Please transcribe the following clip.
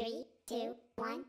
Three, two, one!